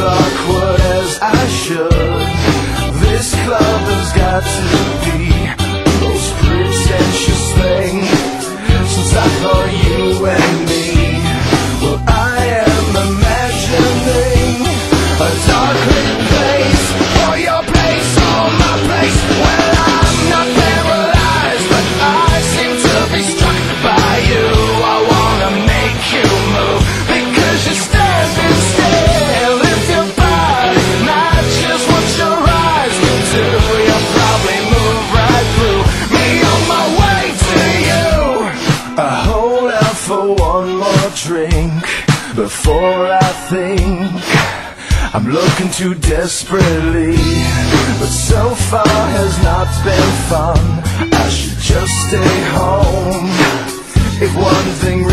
feel awkward as I should. This club has got to be The most pretentious thing Since I thought you and before I think. I'm looking too desperately, but so far has not been fun. I should just stay home. If one thing